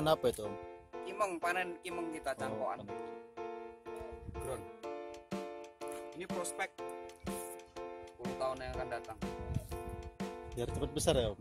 cangkon apa itu om? Kimeng panen kimeng kita cangkokan. Oh, Ini prospek. 10 tahun yang akan datang. biar cepat besar ya om?